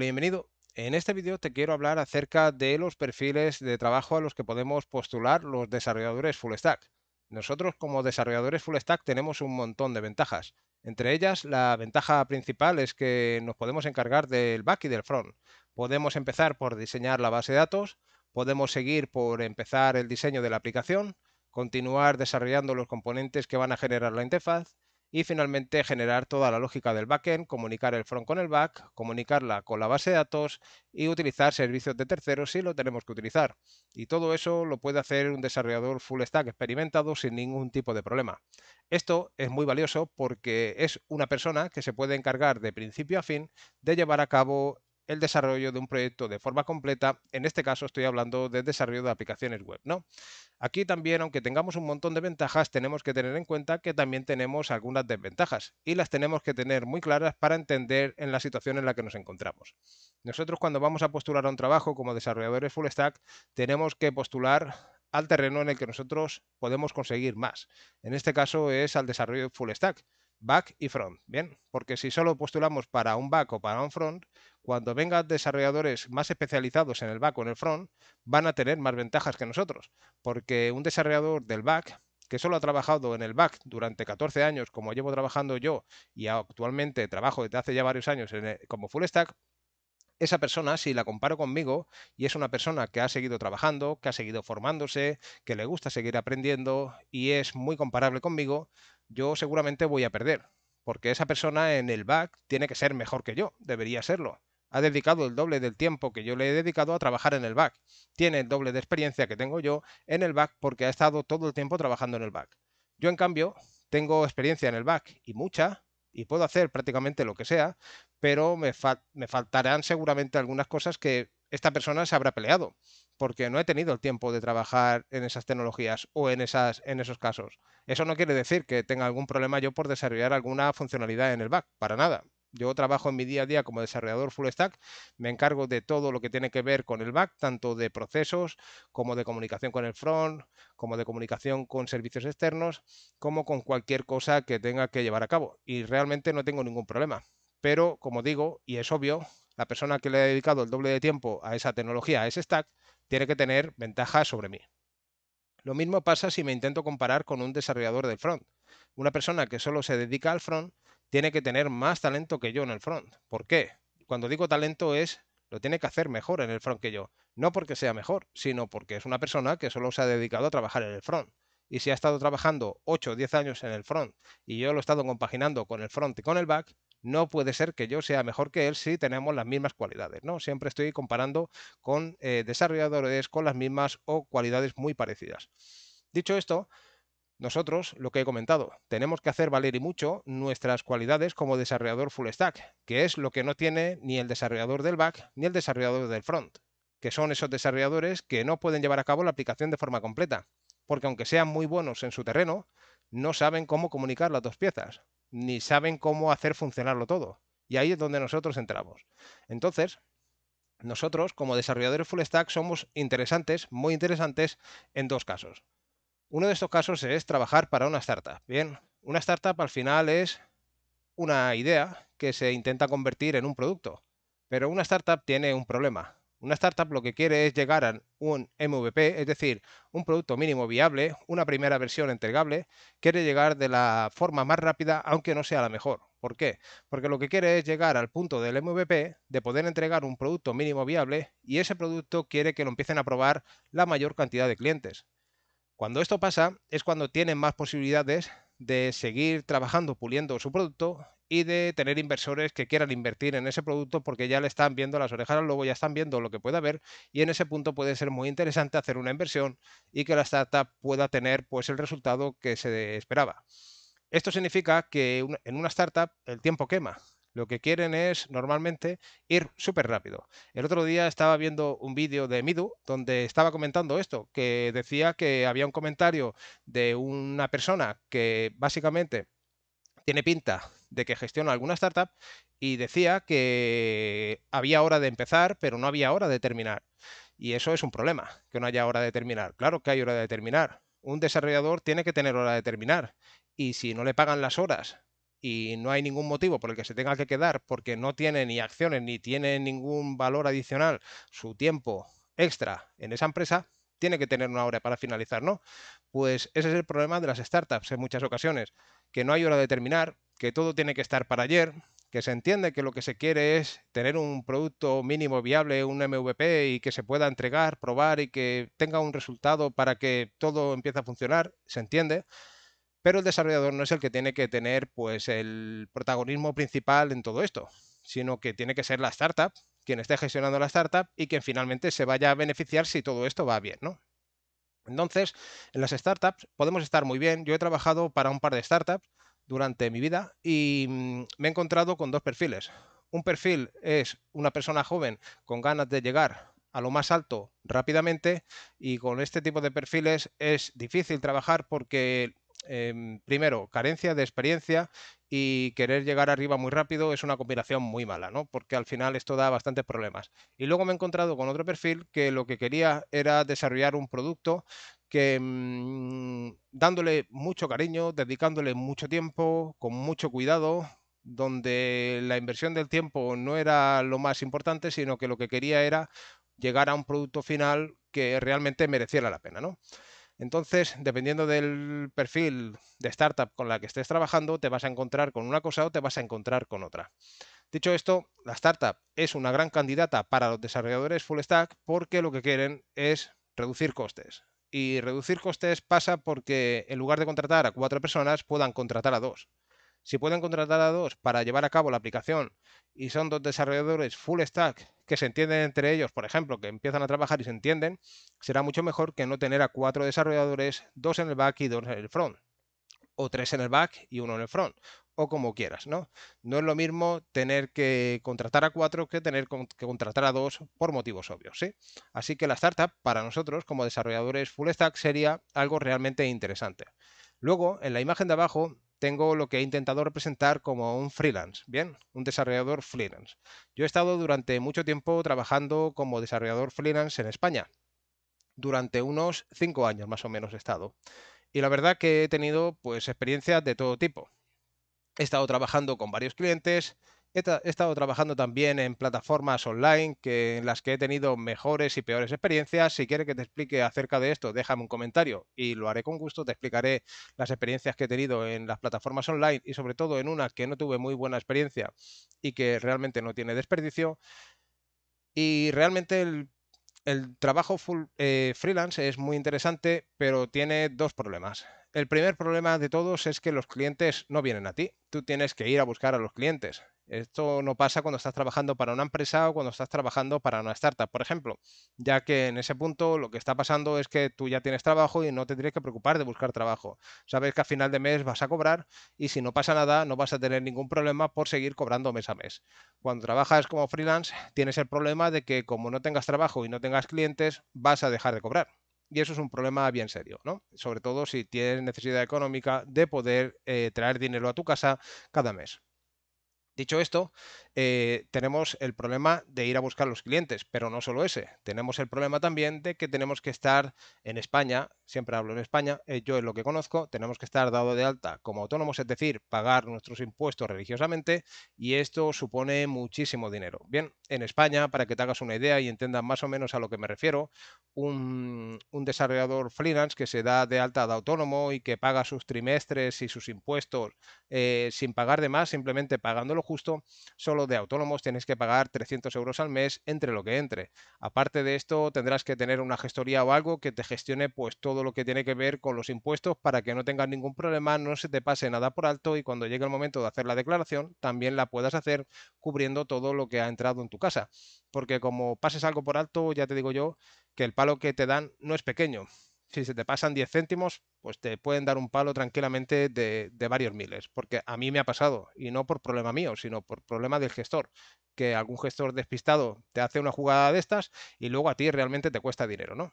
Bienvenido. En este vídeo te quiero hablar acerca de los perfiles de trabajo a los que podemos postular los desarrolladores full stack. Nosotros como desarrolladores full stack tenemos un montón de ventajas. Entre ellas, la ventaja principal es que nos podemos encargar del back y del front. Podemos empezar por diseñar la base de datos, podemos seguir por empezar el diseño de la aplicación, continuar desarrollando los componentes que van a generar la interfaz y finalmente generar toda la lógica del backend, comunicar el front con el back, comunicarla con la base de datos y utilizar servicios de terceros si lo tenemos que utilizar. Y todo eso lo puede hacer un desarrollador full stack experimentado sin ningún tipo de problema. Esto es muy valioso porque es una persona que se puede encargar de principio a fin de llevar a cabo el desarrollo de un proyecto de forma completa. En este caso estoy hablando de desarrollo de aplicaciones web, ¿no? Aquí también, aunque tengamos un montón de ventajas, tenemos que tener en cuenta que también tenemos algunas desventajas y las tenemos que tener muy claras para entender en la situación en la que nos encontramos. Nosotros cuando vamos a postular a un trabajo como desarrolladores full stack, tenemos que postular al terreno en el que nosotros podemos conseguir más. En este caso es al desarrollo full stack back y front. Bien, porque si solo postulamos para un back o para un front, cuando vengan desarrolladores más especializados en el back o en el front, van a tener más ventajas que nosotros, porque un desarrollador del back que solo ha trabajado en el back durante 14 años, como llevo trabajando yo, y actualmente trabajo desde hace ya varios años como full stack, esa persona, si la comparo conmigo, y es una persona que ha seguido trabajando, que ha seguido formándose, que le gusta seguir aprendiendo y es muy comparable conmigo, yo seguramente voy a perder, porque esa persona en el back tiene que ser mejor que yo, debería serlo. Ha dedicado el doble del tiempo que yo le he dedicado a trabajar en el back. Tiene el doble de experiencia que tengo yo en el back porque ha estado todo el tiempo trabajando en el back. Yo, en cambio, tengo experiencia en el back y mucha, y puedo hacer prácticamente lo que sea, pero me, me faltarán seguramente algunas cosas que esta persona se habrá peleado, porque no he tenido el tiempo de trabajar en esas tecnologías o en, esas, en esos casos. Eso no quiere decir que tenga algún problema yo por desarrollar alguna funcionalidad en el back, para nada. Yo trabajo en mi día a día como desarrollador full stack, me encargo de todo lo que tiene que ver con el back, tanto de procesos como de comunicación con el front, como de comunicación con servicios externos, como con cualquier cosa que tenga que llevar a cabo. Y realmente no tengo ningún problema. Pero, como digo, y es obvio, la persona que le ha dedicado el doble de tiempo a esa tecnología, a ese stack, tiene que tener ventajas sobre mí. Lo mismo pasa si me intento comparar con un desarrollador del front. Una persona que solo se dedica al front tiene que tener más talento que yo en el front. ¿Por qué? Cuando digo talento es, lo tiene que hacer mejor en el front que yo. No porque sea mejor, sino porque es una persona que solo se ha dedicado a trabajar en el front. Y si ha estado trabajando 8 o 10 años en el front y yo lo he estado compaginando con el front y con el back, no puede ser que yo sea mejor que él si tenemos las mismas cualidades, ¿no? Siempre estoy comparando con eh, desarrolladores con las mismas o cualidades muy parecidas. Dicho esto, nosotros, lo que he comentado, tenemos que hacer valer y mucho nuestras cualidades como desarrollador full stack, que es lo que no tiene ni el desarrollador del back ni el desarrollador del front, que son esos desarrolladores que no pueden llevar a cabo la aplicación de forma completa, porque aunque sean muy buenos en su terreno, no saben cómo comunicar las dos piezas ni saben cómo hacer funcionarlo todo. Y ahí es donde nosotros entramos. Entonces, nosotros como desarrolladores full stack somos interesantes, muy interesantes en dos casos. Uno de estos casos es trabajar para una startup. Bien, una startup al final es una idea que se intenta convertir en un producto. Pero una startup tiene un problema. Una startup lo que quiere es llegar a un MVP, es decir, un producto mínimo viable, una primera versión entregable, quiere llegar de la forma más rápida, aunque no sea la mejor. ¿Por qué? Porque lo que quiere es llegar al punto del MVP, de poder entregar un producto mínimo viable, y ese producto quiere que lo empiecen a probar la mayor cantidad de clientes. Cuando esto pasa es cuando tienen más posibilidades de seguir trabajando puliendo su producto y de tener inversores que quieran invertir en ese producto porque ya le están viendo las orejas al lobo, ya están viendo lo que puede haber y en ese punto puede ser muy interesante hacer una inversión y que la startup pueda tener pues el resultado que se esperaba. Esto significa que en una startup el tiempo quema. Lo que quieren es normalmente ir súper rápido. El otro día estaba viendo un vídeo de Midu donde estaba comentando esto, que decía que había un comentario de una persona que básicamente tiene pinta de que gestiona alguna startup y decía que había hora de empezar, pero no había hora de terminar. Y eso es un problema, que no haya hora de terminar. Claro que hay hora de terminar. Un desarrollador tiene que tener hora de terminar. Y si no le pagan las horas y no hay ningún motivo por el que se tenga que quedar porque no tiene ni acciones ni tiene ningún valor adicional su tiempo extra en esa empresa, tiene que tener una hora para finalizar, ¿no? Pues ese es el problema de las startups en muchas ocasiones, que no hay hora de terminar, que todo tiene que estar para ayer, que se entiende que lo que se quiere es tener un producto mínimo viable, un MVP y que se pueda entregar, probar y que tenga un resultado para que todo empiece a funcionar, se entiende, pero el desarrollador no es el que tiene que tener pues el protagonismo principal en todo esto, sino que tiene que ser la startup quien esté gestionando la startup y quien finalmente se vaya a beneficiar si todo esto va bien, ¿no? Entonces, en las startups podemos estar muy bien. Yo he trabajado para un par de startups durante mi vida y mm, me he encontrado con dos perfiles. Un perfil es una persona joven con ganas de llegar a lo más alto rápidamente y con este tipo de perfiles es difícil trabajar porque Em, primero, carencia de experiencia y querer llegar arriba muy rápido es una combinación muy mala, ¿no? Porque al final esto da bastantes problemas. Y luego me he encontrado con otro perfil que lo que quería era desarrollar un producto que mm, dándole mucho cariño, dedicándole mucho tiempo, con mucho cuidado, donde la inversión del tiempo no era lo más importante, sino que lo que quería era llegar a un producto final que realmente mereciera la pena, ¿no? Entonces, dependiendo del perfil de startup con la que estés trabajando, te vas a encontrar con una cosa o te vas a encontrar con otra. Dicho esto, la startup es una gran candidata para los desarrolladores full stack porque lo que quieren es reducir costes. Y reducir costes pasa porque en lugar de contratar a cuatro personas, puedan contratar a dos. Si pueden contratar a dos para llevar a cabo la aplicación y son dos desarrolladores full stack que se entienden entre ellos, por ejemplo, que empiezan a trabajar y se entienden, será mucho mejor que no tener a cuatro desarrolladores, dos en el back y dos en el front. O tres en el back y uno en el front. O como quieras, ¿no? No es lo mismo tener que contratar a cuatro que tener que contratar a dos por motivos obvios, ¿sí? Así que la startup, para nosotros, como desarrolladores full stack, sería algo realmente interesante. Luego, en la imagen de abajo, tengo lo que he intentado representar como un freelance, ¿bien? Un desarrollador freelance. Yo he estado durante mucho tiempo trabajando como desarrollador freelance en España. Durante unos cinco años más o menos he estado. Y la verdad que he tenido pues experiencias de todo tipo. He estado trabajando con varios clientes, He, estado trabajando también en plataformas online que, en las que he tenido mejores y peores experiencias. Si quieres que te explique acerca de esto, déjame un comentario y lo haré con gusto. Te explicaré las experiencias que he tenido en las plataformas online y sobre todo en una que no tuve muy buena experiencia y que realmente no tiene desperdicio. Y realmente el, trabajo eh, freelance es muy interesante, pero tiene dos problemas. El primer problema de todos es que los clientes no vienen a ti. Tú tienes que ir a buscar a los clientes. Esto no pasa cuando estás trabajando para una empresa o cuando estás trabajando para una startup, por ejemplo, ya que en ese punto lo que está pasando es que tú ya tienes trabajo y no te tienes que preocupar de buscar trabajo. Sabes que a final de mes vas a cobrar y si no pasa nada no vas a tener ningún problema por seguir cobrando mes a mes. Cuando trabajas como freelance tienes el problema de que como no tengas trabajo y no tengas clientes vas a dejar de cobrar. Y eso es un problema bien serio, ¿no? Sobre todo si tienes necesidad económica de poder eh, traer dinero a tu casa cada mes. Dicho esto, eh, tenemos el problema de ir a buscar los clientes, pero no solo ese. Tenemos el problema también de que tenemos que estar en España, siempre hablo en España, eh, yo en lo que conozco, tenemos que estar dado de alta como autónomos, es decir, pagar nuestros impuestos religiosamente y esto supone muchísimo dinero. Bien, en España, para que te hagas una idea y entiendas más o menos a lo que me refiero, un, desarrollador freelance que se da de alta de autónomo y que paga sus trimestres y sus impuestos eh, sin pagar de más, simplemente pagándolo justo, solo de autónomos tienes que pagar 300 euros al mes entre lo que entre. Aparte de esto, tendrás que tener una gestoría o algo que te gestione pues todo lo que tiene que ver con los impuestos para que no tengas ningún problema, no se te pase nada por alto y cuando llegue el momento de hacer la declaración, también la puedas hacer cubriendo todo lo que ha entrado en tu casa. Porque como pases algo por alto, ya te digo yo que el palo que te dan no es pequeño si se te pasan 10 céntimos, pues te pueden dar un palo tranquilamente de, varios miles, porque a mí me ha pasado, y no por problema mío, sino por problema del gestor, que algún gestor despistado te hace una jugada de estas y luego a ti realmente te cuesta dinero, ¿no?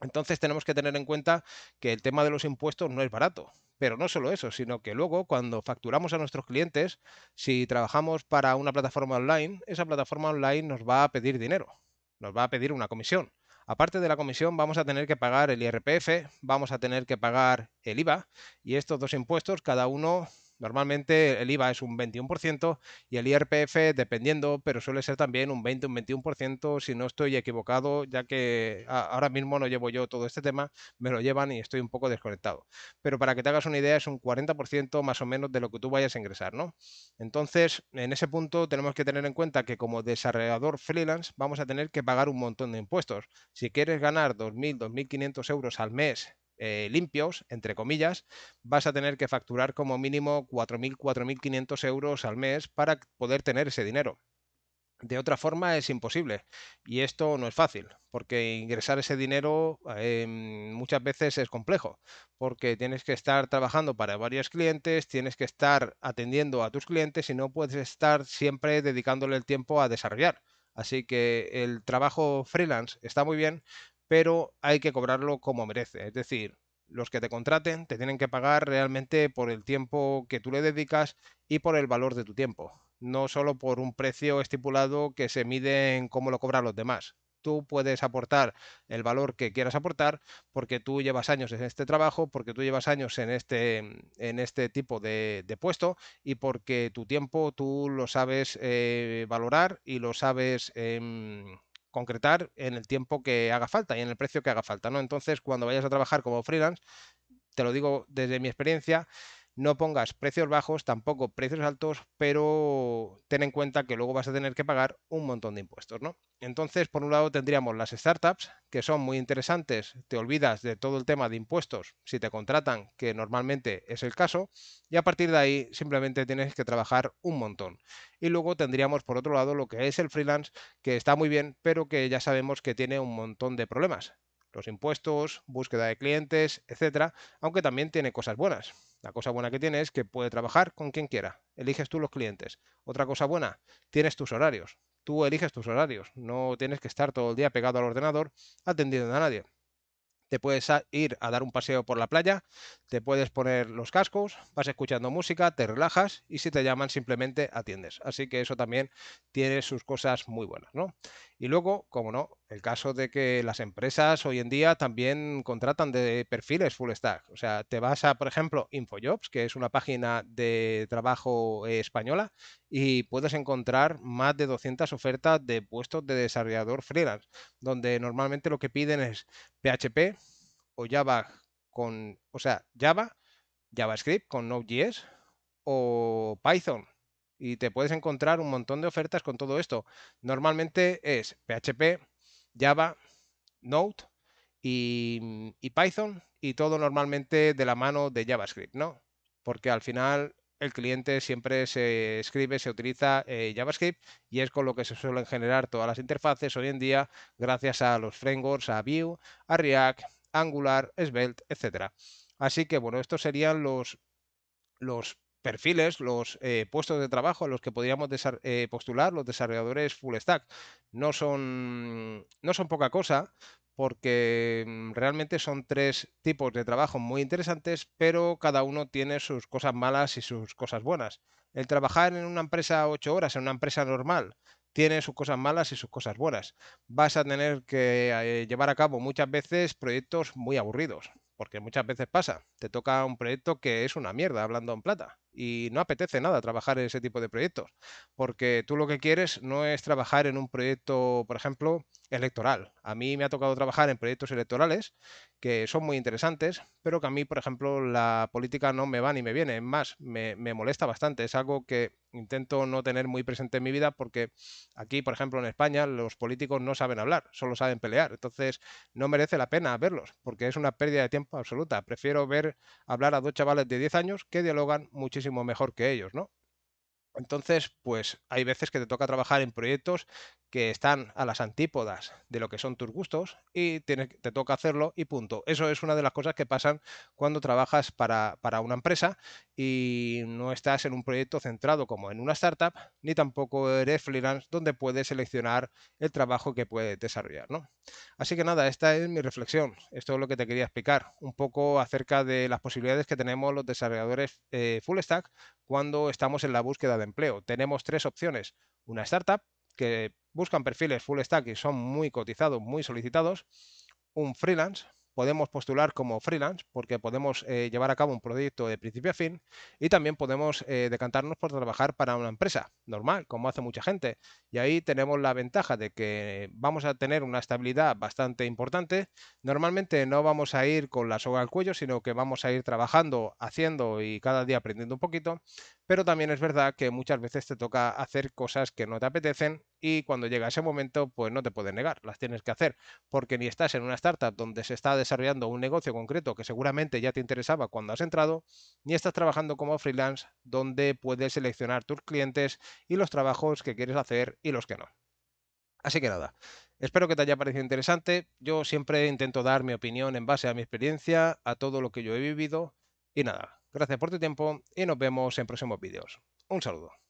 Entonces tenemos que tener en cuenta que el tema de los impuestos no es barato. Pero no solo eso, sino que luego cuando facturamos a nuestros clientes, si trabajamos para una plataforma online, esa plataforma online nos va a pedir dinero, nos va a pedir una comisión. Aparte de la comisión, vamos a tener que pagar el IRPF, vamos a tener que pagar el IVA y estos dos impuestos, cada uno Normalmente el IVA es un 21% y el IRPF dependiendo, pero suele ser también un 20, un 21% si no estoy equivocado, ya que ahora mismo no llevo yo todo este tema, me lo llevan y estoy un poco desconectado. Pero para que te hagas una idea es un 40% más o menos de lo que tú vayas a ingresar, ¿no? Entonces, en ese punto tenemos que tener en cuenta que como desarrollador freelance vamos a tener que pagar un montón de impuestos. Si quieres ganar 2.000, 2.500 euros al mes eh, limpios, entre comillas, vas a tener que facturar como mínimo 4.000, 4.500 euros al mes para poder tener ese dinero. De otra forma es imposible y esto no es fácil porque ingresar ese dinero em, muchas veces es complejo porque tienes que estar trabajando para varios clientes, tienes que estar atendiendo a tus clientes y no puedes estar siempre dedicándole el tiempo a desarrollar. Así que el trabajo freelance está muy bien, pero hay que cobrarlo como merece. Es decir, los que te contraten te tienen que pagar realmente por el tiempo que tú le dedicas y por el valor de tu tiempo, no solo por un precio estipulado que se mide en cómo lo cobran los demás. Tú puedes aportar el valor que quieras aportar porque tú llevas años en este trabajo, porque tú llevas años en este, en este tipo de, puesto y porque tu tiempo tú lo sabes eh, valorar y lo sabes em, concretar en el tiempo que haga falta y en el precio que haga falta, ¿no? Entonces, cuando vayas a trabajar como freelance, te lo digo desde mi experiencia, no pongas precios bajos, tampoco precios altos, pero ten en cuenta que luego vas a tener que pagar un montón de impuestos, ¿no? Entonces, por un lado tendríamos las startups, que son muy interesantes, te olvidas de todo el tema de impuestos si te contratan, que normalmente es el caso, y a partir de ahí simplemente tienes que trabajar un montón. Y luego tendríamos por otro lado lo que es el freelance, que está muy bien, pero que ya sabemos que tiene un montón de problemas. Los impuestos, búsqueda de clientes, etcétera, aunque también tiene cosas buenas la cosa buena que tiene es que puede trabajar con quien quiera. Eliges tú los clientes. Otra cosa buena, tienes tus horarios. Tú eliges tus horarios. No tienes que estar todo el día pegado al ordenador atendiendo a nadie te puedes ir a dar un paseo por la playa, te puedes poner los cascos, vas escuchando música, te relajas y si te llaman simplemente atiendes. Así que eso también tiene sus cosas muy buenas, ¿no? Y luego, como no, el caso de que las empresas hoy en día también contratan de perfiles full stack. O sea, te vas a, por ejemplo, InfoJobs, que es una página de trabajo eh, española, y puedes encontrar más de 200 ofertas de puestos de desarrollador freelance, donde normalmente lo que piden es PHP o Java con, o sea, Java, JavaScript con Node.js o Python y te puedes encontrar un montón de ofertas con todo esto. Normalmente es PHP, Java, Node y, Python y todo normalmente de la mano de JavaScript, ¿no? Porque al final el cliente siempre se escribe, se utiliza eh, JavaScript y es con lo que se suelen generar todas las interfaces hoy en día gracias a los frameworks, a Vue, a React, Angular, Svelte, etc. Así que bueno, estos serían los, los perfiles, los eh, puestos de trabajo a los que podríamos eh, postular los desarrolladores full stack. No son, no son poca cosa porque mm, realmente son tres tipos de trabajo muy interesantes, pero cada uno tiene sus cosas malas y sus cosas buenas. El trabajar en una empresa ocho horas, en una empresa normal, tiene sus cosas malas y sus cosas buenas. Vas a tener que eh, llevar a cabo muchas veces proyectos muy aburridos, porque muchas veces pasa, te toca un proyecto que es una mierda, hablando en plata, y no apetece nada trabajar en ese tipo de proyectos, porque tú lo que quieres no es trabajar en un proyecto, por ejemplo, electoral. A mí me ha tocado trabajar en proyectos electorales que son muy interesantes, pero que a mí, por ejemplo, la política no me va ni me viene, es más, me, me molesta bastante, es algo que intento no tener muy presente en mi vida porque aquí, por ejemplo, en España, los políticos no saben hablar, solo saben pelear. Entonces, no merece la pena verlos porque es una pérdida de tiempo absoluta. Prefiero ver hablar a dos chavales de 10 años que dialogan muchísimo mejor que ellos, ¿no? Entonces, pues hay veces que te toca trabajar en proyectos que están a las antípodas de lo que son tus gustos y te toca hacerlo y punto. Eso es una de las cosas que pasan cuando trabajas para, una empresa y no estás en un proyecto centrado como en una startup, ni tampoco eres freelance donde puedes seleccionar el trabajo que puedes desarrollar. ¿no? Así que nada, esta es mi reflexión. Esto es lo que te quería explicar, un poco acerca de las posibilidades que tenemos los desarrolladores eh, full stack cuando estamos en la búsqueda de empleo. Tenemos tres opciones. Una startup, que buscan perfiles full stack y son muy cotizados, muy solicitados, un freelance, podemos postular como freelance porque podemos eh, llevar a cabo un proyecto de principio a fin y también podemos eh, decantarnos por trabajar para una empresa normal, como hace mucha gente. Y ahí tenemos la ventaja de que vamos a tener una estabilidad bastante importante. Normalmente no vamos a ir con la soga al cuello, sino que vamos a ir trabajando, haciendo y cada día aprendiendo un poquito. Pero también es verdad que muchas veces te toca hacer cosas que no te apetecen y cuando llega ese momento, pues no te puedes negar, las tienes que hacer, porque ni estás en una startup donde se está desarrollando un negocio concreto que seguramente ya te interesaba cuando has entrado, ni estás trabajando como freelance donde puedes seleccionar tus clientes y los trabajos que quieres hacer y los que no. Así que nada, espero que te haya parecido interesante. Yo siempre intento dar mi opinión en base a mi experiencia, a todo lo que yo he vivido. Y nada, gracias por tu tiempo y nos vemos en próximos vídeos. Un saludo.